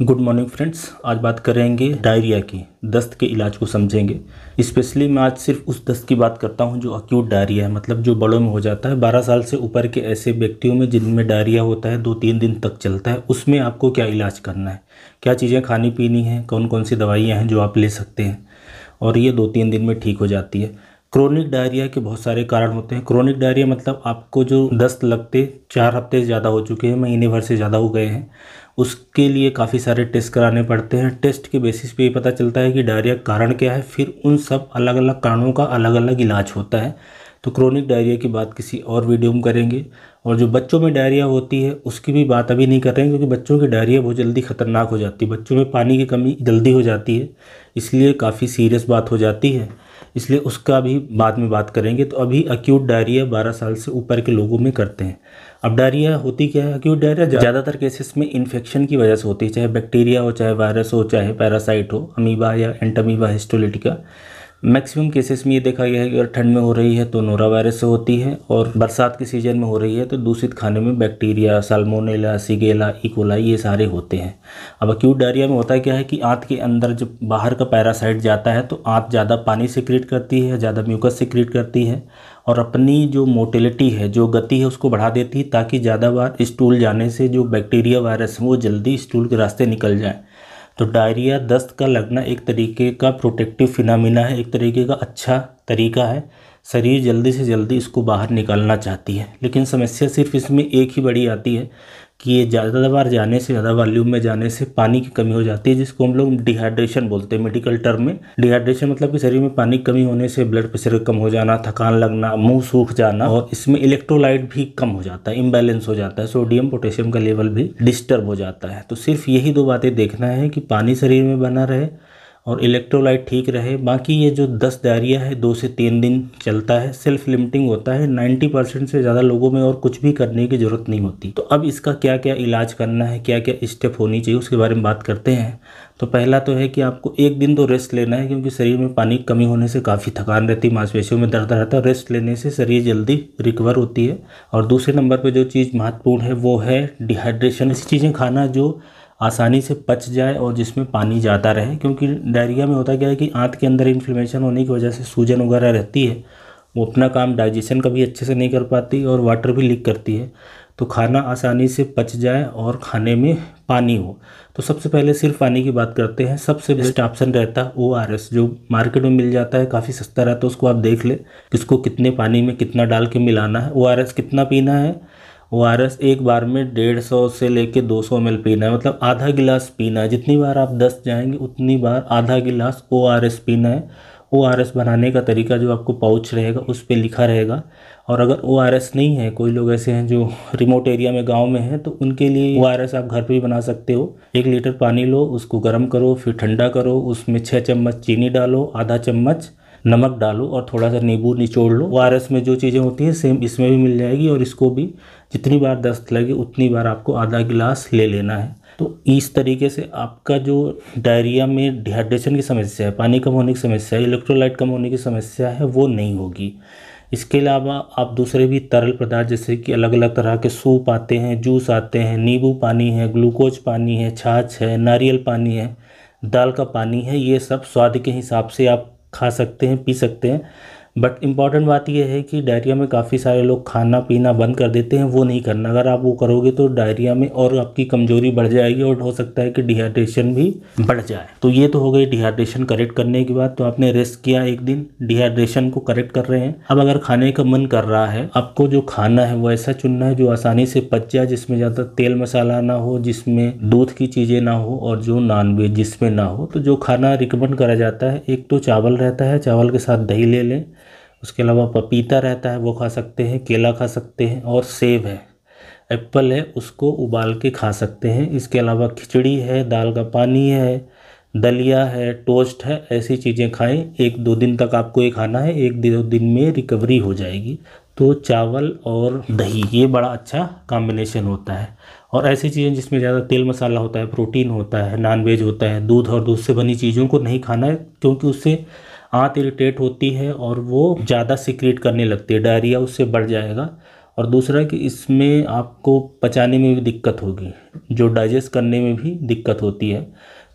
Good morning friends आज बात करेंगे डायरिया की, दस्त के इलाज को समझेंगे। स्पेशली मैं आज सिर्फ़ उस दस्त की बात करता हूँ जो अक्यूट डायरिया है मतलब जो बड़ों में हो जाता है। 12 साल से ऊपर के ऐसे व्यक्तियों में जिनमें डायरिया होता है दो तीन दिन तक चलता है, उसमें आपको क्या इलाज करना है? क्या चीज़ें खानी पीनी है? कौन कौन सी दवाइयाँ हैं जो आप ले सकते हैं? और ये दो तीन दिन में ठीक हो जाती है। क्रोनिक डायरिया के बहुत सारे कारण होते हैं। क्रोनिक डायरिया मतलब आपको जो दस्त लगते चार हफ़्ते से ज़्यादा हो चुके हैं, महीने भर से ज़्यादा हो गए हैं। उसके लिए काफ़ी सारे टेस्ट कराने पड़ते हैं। टेस्ट के बेसिस पे ये पता चलता है कि डायरिया कारण क्या है। फिर उन सब अलग अलग कारणों का अलग अलग इलाज होता है। तो क्रोनिक डायरिया की बात किसी और वीडियो में करेंगे। और जो बच्चों में डायरिया होती है, उसकी भी बात अभी नहीं कर रहे हैं क्योंकि बच्चों की डायरिया बहुत जल्दी ख़तरनाक हो जाती है। बच्चों में पानी की कमी जल्दी हो जाती है। इसलिए काफ़ी सीरियस बात हो जाती है। इसलिए उसका भी बाद में बात करेंगे। तो अभी अक्यूट डायरिया बारह साल से ऊपर के लोगों में करते हैं। अब डायरिया होती क्या है? अक्यूट डायरिया ज़्यादातर केसेस में इन्फेक्शन की वजह से होती है। चाहे बैक्टीरिया हो, चाहे वायरस हो, चाहे पैरासाइट हो अमीबा या एंटमीबा हिस्टोलिटिका मैक्सिमम केसेस में ये देखा गया है कि अगर ठंड में हो रही है तो नोरा वायरस से होती है और बरसात के सीज़न में हो रही है तो दूषित खाने में बैक्टीरिया, साल्मोनेला, सिगेला, इकोलाई ये सारे होते हैं। अब अक्यूट डायरिया में होता क्या है कि आंत के अंदर जब बाहर का पैरासाइट जाता है तो आंत ज़्यादा पानी सिक्रिएट करती है, ज़्यादा म्यूकस सिक्रिएट करती है और अपनी जो मोटिलिटी है, जो गति है उसको बढ़ा देती है ताकि ज़्यादा बार स्टूल जाने से जो बैक्टीरिया वायरस है वो जल्दी स्टूल के रास्ते निकल जाए। तो डायरिया, दस्त का लगना एक तरीके का प्रोटेक्टिव फिनामिना है, एक तरीके का अच्छा तरीका है। शरीर जल्दी से जल्दी इसको बाहर निकालना चाहती है, लेकिन समस्या सिर्फ़ इसमें एक ही बड़ी आती है कि ये ज़्यादा बार जाने से, ज़्यादा वॉल्यूम में जाने से पानी की कमी हो जाती है, जिसको हम लोग डिहाइड्रेशन बोलते हैं मेडिकल टर्म में। डिहाइड्रेशन मतलब कि शरीर में पानी की कमी होने से ब्लड प्रेशर कम हो जाना, थकान लगना, मुँह सूख जाना और इसमें इलेक्ट्रोलाइट भी कम हो जाता है इम्बैलेंस हो जाता है सोडियम पोटेशियम का लेवल भी डिस्टर्ब हो जाता है। तो सिर्फ़ यही दो बातें देखना है कि पानी शरीर में बना रहे और इलेक्ट्रोलाइट ठीक रहे। बाकी ये जो दस डायरिया है, दो से तीन दिन चलता है। सेल्फ लिमिटिंग होता है। नाइन्टी परसेंट से ज़्यादा लोगों में और कुछ भी करने की ज़रूरत नहीं होती। तो अब इसका क्या क्या इलाज करना है क्या क्या स्टेप होनी चाहिए, उसके बारे में बात करते हैं। तो पहला तो है कि आपको एक दिन तो रेस्ट लेना है, क्योंकि शरीर में पानी की कमी होने से काफ़ी थकान रहती है, मांसपेशियों में दर्द रहता है। रेस्ट लेने से शरीर जल्दी रिकवर होती है। और दूसरे नंबर पर जो चीज़ महत्वपूर्ण है, वो है डिहाइड्रेशन ऐसी चीज़ें खाना जो आसानी से पच जाए और जिसमें पानी ज़्यादा रहे, क्योंकि डायरिया में होता क्या है कि आंत के अंदर इन्फ्लेमेशन होने की वजह से सूजन वगैरह रहती है। वो अपना काम डाइजेशन का भी अच्छे से नहीं कर पाती और वाटर भी लीक करती है। तो खाना आसानी से पच जाए और खाने में पानी हो। तो सबसे पहले सिर्फ़ पानी की बात करते हैं। सबसे बेस्ट ऑप्शन रहता है ओ आर एस जो मार्केट में मिल जाता है, काफ़ी सस्ता रहता है, उसको आप देख ले। किसको कितने पानी में कितना डाल के मिलाना है ओ आर एस कितना पीना है एस एक बार में डेढ़ सौ से लेके दो सौ एम पीना है मतलब आधा गिलास पीना है। जितनी बार आप दस जाएँगे, उतनी बार आधा गिलास ओ आर एस पीना है। ओ आर एस बनाने का तरीका जो आपको पाउच रहेगा, उस पर लिखा रहेगा। और अगर ओ आर एस नहीं है, कोई लोग ऐसे हैं जो रिमोट एरिया में गाँव में हैं तो उनके लिए ओ आर एस आप घर पे भी बना सकते हो। एक लीटर पानी लो, उसको गर्म करो, फिर ठंडा करो, उसमें छः चम्मच चीनी डालो, आधा चम्मच नमक डालो और थोड़ा सा नींबू निचोड़ लो। ओ में जो चीज़ें होती हैं सेम इसमें भी मिल जाएगी और इसको भी जितनी बार दस्त लगे, उतनी बार आपको आधा गिलास ले लेना है। तो इस तरीके से आपका जो डायरिया में डिहाइड्रेशन की समस्या है, पानी कम होने की समस्या है इलेक्ट्रोलाइट कम होने की समस्या है, वो नहीं होगी। इसके अलावा आप दूसरे भी तरल पदार्थ, जैसे कि अलग अलग तरह के सूप आते हैं, जूस आते हैं, नींबू पानी है, ग्लूकोज पानी है, छाछ है, नारियल पानी है, दाल का पानी है, ये सब स्वाद के हिसाब से आप खा सकते हैं पी सकते हैं। बट इंपॉर्टेंट बात यह है कि डायरिया में काफ़ी सारे लोग खाना पीना बंद कर देते हैं, वो नहीं करना। अगर आप वो करोगे तो डायरिया में और आपकी कमज़ोरी बढ़ जाएगी और हो सकता है कि डिहाइड्रेशन भी बढ़ जाए। तो ये तो हो गई डिहाइड्रेशन करेक्ट करने के बाद तो आपने रेस्ट किया एक दिन डिहाइड्रेशन को करेक्ट कर रहे हैं। अब अगर खाने का मन कर रहा है, आपको जो खाना है वो ऐसा चुनना है जो आसानी से पच जाए, जिसमें ज़्यादा तेल मसाला ना हो, जिसमें दूध की चीज़ें ना हो और जो नॉन वेज जिसमें ना हो तो जो खाना रिकमेंड करा जाता है, एक तो चावल रहता है, चावल के साथ दही ले लें। उसके अलावा पपीता रहता है, वो खा सकते हैं, केला खा सकते हैं और सेब है। एप्पल है, उसको उबाल के खा सकते हैं। इसके अलावा खिचड़ी है, दाल का पानी है, दलिया है, टोस्ट है, ऐसी चीज़ें खाएँ। एक दो दिन तक आपको ये खाना है, एक दो दिन में रिकवरी हो जाएगी। तो चावल और दही, ये बड़ा अच्छा कॉम्बिनेशन होता है। और ऐसी चीज़ें जिसमें ज़्यादा तेल मसाला होता है, प्रोटीन होता है नॉन वेज होता है, दूध और दूध से बनी चीज़ों को नहीं खाना है, क्योंकि उससे आँत इरिटेट होती है और वो ज़्यादा सिक्रेट करने लगती है, डायरिया उससे बढ़ जाएगा। और दूसरा कि इसमें आपको पचाने में भी दिक्कत होगी, जो डाइजेस्ट करने में भी दिक्कत होती है।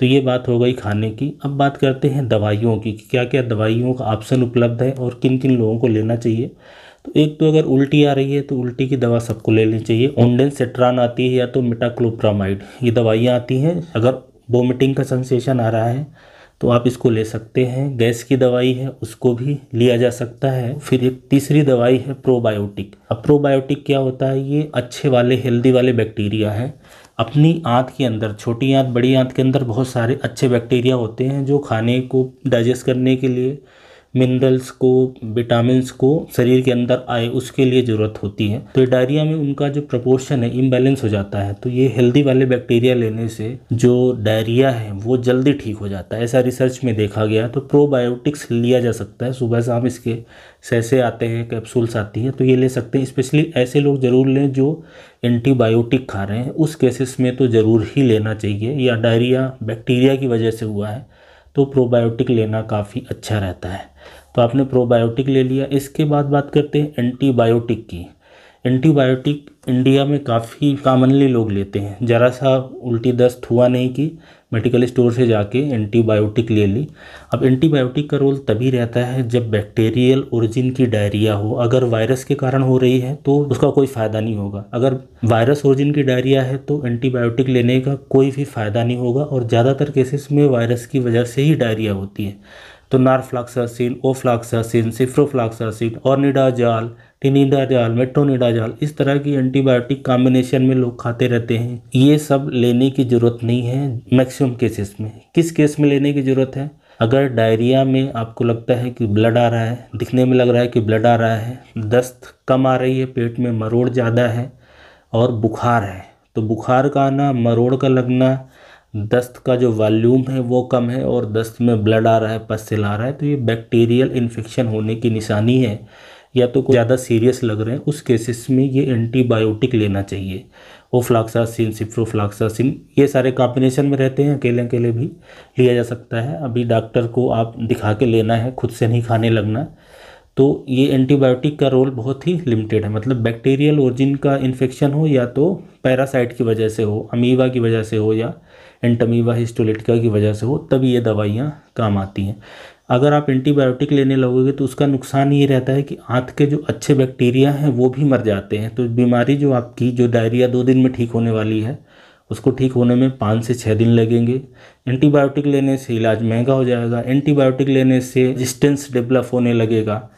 तो ये बात हो गई खाने की। अब बात करते हैं दवाइयों की क्या क्या दवाइयों का ऑप्शन उपलब्ध है और किन किन लोगों को लेना चाहिए। तो एक तो अगर उल्टी आ रही है तो उल्टी की दवा सबको लेनी चाहिए। ओंडेन सेट्रान आती है या तो मिटाक्लोप्रामाइड, ये दवाइयाँ आती हैं। अगर वोमिटिंग का सेंसेशन आ रहा है तो आप इसको ले सकते हैं। गैस की दवाई है, उसको भी लिया जा सकता है। फिर एक तीसरी दवाई है, प्रोबायोटिक। अब प्रोबायोटिक क्या होता है, ये अच्छे वाले, हेल्दी वाले बैक्टीरिया है। अपनी आंत के अंदर, छोटी आंत, बड़ी आंत के अंदर बहुत सारे अच्छे बैक्टीरिया होते हैं जो खाने को डाइजेस्ट करने के लिए मिनरल्स को विटामिन को शरीर के अंदर आए उसके लिए ज़रूरत होती है। तो डायरिया में उनका जो प्रपोर्शन है इम्बैलेंस हो जाता है। तो ये हेल्दी वाले बैक्टीरिया लेने से जो डायरिया है, वो जल्दी ठीक हो जाता है। ऐसा रिसर्च में देखा गया तो प्रोबायोटिक्स लिया जा सकता है। सुबह शाम इसके सैसे आते हैं कैप्सूल्स आती हैं तो ये ले सकते हैं। स्पेशली ऐसे लोग ज़रूर लें जो एंटीबायोटिक खा रहे हैं। उस केसेस में तो ज़रूर ही लेना चाहिए। या डायरिया बैक्टीरिया की वजह से हुआ है। तो प्रोबायोटिक लेना काफ़ी अच्छा रहता है। तो आपने प्रोबायोटिक ले लिया, इसके बाद बात करते हैं एंटीबायोटिक की। एंटीबायोटिक इंडिया में काफ़ी कॉमनली लोग लेते हैं। ज़रा सा उल्टी दस्त हुआ नहीं कि मेडिकल स्टोर से जाके एंटीबायोटिक ले ली। अब एंटीबायोटिक का रोल तभी रहता है जब बैक्टीरियल ओरिजिन की डायरिया हो। अगर वायरस के कारण हो रही है तो उसका कोई फ़ायदा नहीं होगा। अगर वायरस ओरिजिन की डायरिया है तो एंटीबायोटिक लेने का कोई भी फ़ायदा नहीं होगा और ज़्यादातर केसेस में वायरस की वजह से ही डायरिया होती है। तो नारफ्लाक्सासिन ओफ्लाक्सासिन सिफ्रोफ्लाक्सासिन और निडाजाल टिनिडाजाल मेट्रोनिडाजाल इस तरह की एंटीबायोटिक कॉम्बिनेशन में लोग खाते रहते हैं। ये सब लेने की ज़रूरत नहीं है मैक्सिमम केसेस में। किस केस में लेने की ज़रूरत है? अगर डायरिया में आपको लगता है कि ब्लड आ रहा है, दिखने में लग रहा है कि ब्लड आ रहा है, दस्त कम आ रही है, पेट में मरोड़ ज़्यादा है और बुखार है तो बुखार का आना मरोड़ का लगना, दस्त का जो वॉल्यूम है वो कम है और दस्त में ब्लड आ रहा है पस आ रहा है तो ये बैक्टीरियल इन्फेक्शन होने की निशानी है। या तो ज़्यादा सीरियस लग रहे हैं, उस केसेस में ये एंटीबायोटिक लेना चाहिए। ओफ्लाक्सासिन सिप्रोफ्लाक्सासिन ये सारे कॉम्बिनेशन में रहते हैं अकेले अकेले भी लिया जा सकता है। अभी डॉक्टर को आप दिखा के लेना है, खुद से नहीं खाने लगना। तो ये एंटीबायोटिक का रोल बहुत ही लिमिटेड है। मतलब बैक्टीरियल ओरिजिन का इन्फेक्शन हो या तो पैरासाइट की वजह से हो अमीवा की वजह से हो या एंटमीवा हिस्टोलिटिका की वजह से हो, तब ये दवाइयाँ काम आती हैं। अगर आप एंटीबायोटिक लेने लगोगे तो उसका नुकसान ये रहता है कि आँत के जो अच्छे बैक्टीरिया हैं, वो भी मर जाते हैं। तो बीमारी जो आपकी, जो डायरिया दो दिन में ठीक होने वाली है, उसको ठीक होने में पाँच से छः दिन लगेंगे। एंटीबायोटिक लेने से इलाज महँगा हो जाएगा। एंटीबायोटिक लेने से रेजिस्टेंस डेवलप होने लगेगा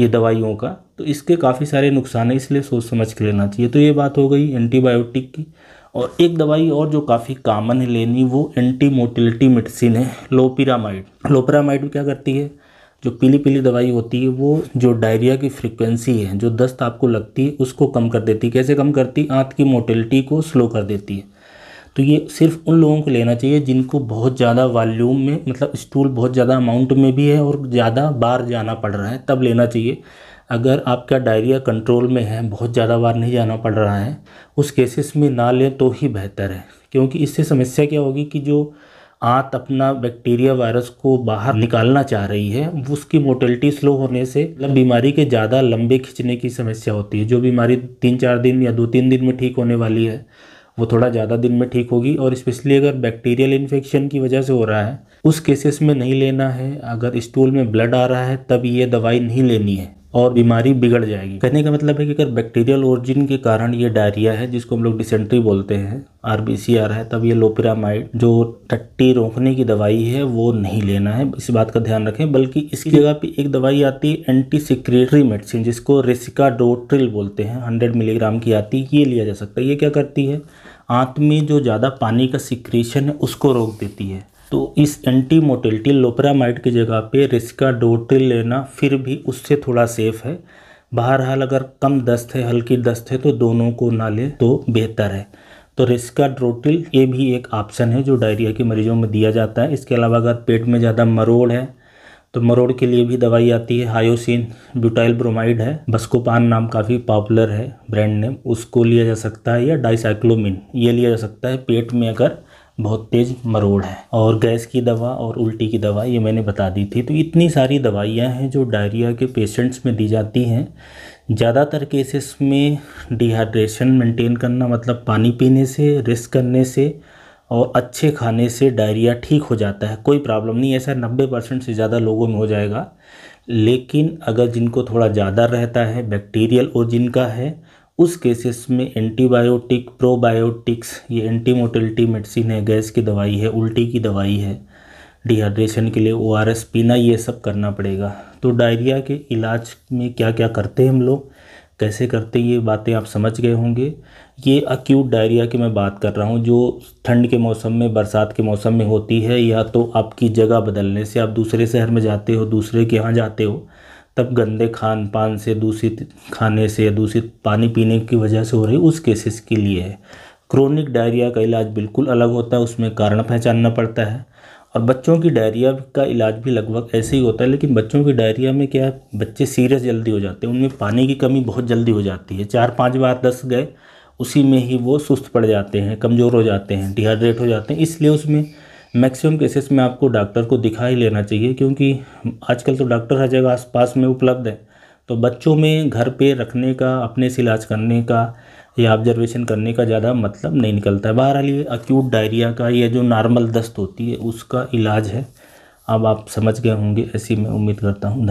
ये दवाइयों का। तो इसके काफ़ी सारे नुकसान है, इसलिए सोच समझ के लेना चाहिए। तो ये बात हो गई एंटीबायोटिक की। और एक दवाई और जो काफ़ी कामन है लेनी, वो एंटी मोटिलिटी मेडिसिन है लोपिरामाइड लोपिरामाइड क्या करती है? जो पीली पीली दवाई होती है, वो जो डायरिया की फ्रीक्वेंसी है, जो दस्त आपको लगती है, उसको कम कर देती है. कैसे कम करती है? आँत की मोटिलिटी को स्लो कर देती है. तो ये सिर्फ़ उन लोगों को लेना चाहिए जिनको बहुत ज़्यादा वॉल्यूम में मतलब स्टूल बहुत ज़्यादा अमाउंट में भी है और ज़्यादा बार जाना पड़ रहा है, तब लेना चाहिए. अगर आपका डायरिया कंट्रोल में है, बहुत ज़्यादा बार नहीं जाना पड़ रहा है, उस केसेस में ना लें तो ही बेहतर है। क्योंकि इससे समस्या क्या होगी कि जो आंत अपना बैक्टीरिया वायरस को बाहर निकालना चाह रही है, उसकी मोटेलिटी स्लो होने से मतलब बीमारी के ज़्यादा लंबे खींचने की समस्या होती है। जो बीमारी तीन चार दिन या दो तीन दिन में ठीक होने वाली है, वो थोड़ा ज़्यादा दिन में ठीक होगी। और स्पेशली अगर बैक्टीरियल इन्फेक्शन की वजह से हो रहा है, उस केसेस में नहीं लेना है। अगर स्टूल में ब्लड आ रहा है, तब ये दवाई नहीं लेनी है। और बीमारी बिगड़ जाएगी। कहने का मतलब है कि अगर बैक्टीरियल ओरिजिन के कारण ये डायरिया है, जिसको हम लोग डिसेंट्री बोलते हैं आरबीसी आ रहा है, तब ये लोपिरामाइड जो टट्टी रोकने की दवाई है, वो नहीं लेना है। इस बात का ध्यान रखें, बल्कि इसकी जगह पे एक दवाई आती है एंटी सिक्रेटरी मेडिसिन जिसको रेसिका डोट्रिल बोलते हैं। हंड्रेड मिलीग्राम की आती है, ये लिया जा सकता है। ये क्या करती है? आंत में जो ज़्यादा पानी का सिक्रेशन है, उसको रोक देती है। तो इस एंटी मोटिलिटी लोपरामाइड की जगह पे रिस्का डोटिल लेना फिर भी उससे थोड़ा सेफ़ है। बहरहाल अगर कम दस्त है, हल्की दस्त है तो दोनों को ना ले तो बेहतर है। तो रिस्का ड्रोटिल ये भी एक ऑप्शन है जो डायरिया के मरीजों में दिया जाता है। इसके अलावा अगर पेट में ज़्यादा मरोड़ है तो मरोड़ के लिए भी दवाई आती है। हायोसिन ब्यूटाइल ब्रोमाइड है। बस्कोपान नाम काफ़ी पॉपुलर है ब्रांड नेम उसको लिया जा सकता है या डाइसाइक्लोमिन ये लिया जा सकता है। पेट में अगर बहुत तेज़ मरोड़ है। और गैस की दवा और उल्टी की दवा ये मैंने बता दी थी। तो इतनी सारी दवाइयाँ हैं जो डायरिया के पेशेंट्स में दी जाती हैं। ज़्यादातर केसेस में डिहाइड्रेशन मेंटेन करना मतलब पानी पीने से रेस्ट करने से और अच्छे खाने से डायरिया ठीक हो जाता है। कोई प्रॉब्लम नहीं, ऐसा नब्बे परसेंट से ज़्यादा लोगों में हो जाएगा। लेकिन अगर जिनको थोड़ा ज़्यादा रहता है, बैक्टीरियल और जिनका है उस केसेस में एंटीबायोटिक प्रोबायोटिक्स ये एंटी मोटिलिटी मेडिसिन है, गैस की दवाई है, उल्टी की दवाई है डिहाइड्रेशन के लिए ओ आर एस पीना, ये सब करना पड़ेगा। तो डायरिया के इलाज में क्या क्या करते हैं हम लोग? कैसे करते ये बातें आप समझ गए होंगे। ये अक्यूट डायरिया की मैं बात कर रहा हूँ, जो ठंड के मौसम में, बरसात के मौसम में होती है, या तो आपकी जगह बदलने से आप दूसरे शहर में जाते हो, दूसरे के यहाँ जाते हो तब गंदे खान पान से दूषित, खाने से दूषित पानी पीने की वजह से हो रही उस केसेस के लिए है। क्रोनिक डायरिया का इलाज बिल्कुल अलग होता है, उसमें कारण पहचानना पड़ता है। और बच्चों की डायरिया का इलाज भी लगभग ऐसे ही होता है, लेकिन बच्चों की डायरिया में क्या है, बच्चे सीरियस जल्दी हो जाते हैं, उनमें पानी की कमी बहुत जल्दी हो जाती है। चार पाँच बार दस गए, उसी में ही वो सुस्त पड़ जाते हैं, कमज़ोर हो जाते हैं डिहाइड्रेट हो जाते हैं, इसलिए उसमें मैक्सिमम केसेस में आपको डॉक्टर को दिखा ही लेना चाहिए, क्योंकि आजकल तो डॉक्टर हर जगह आसपास में उपलब्ध है। तो बच्चों में घर पे रखने का, अपने से इलाज करने का या ऑब्जर्वेशन करने का ज़्यादा मतलब नहीं निकलता है। बहरहाल ये अक्यूट डायरिया का, या जो नॉर्मल दस्त होती है, उसका इलाज है। अब आप समझ गए होंगे, ऐसी मैं उम्मीद करता हूँ। धन्यवाद।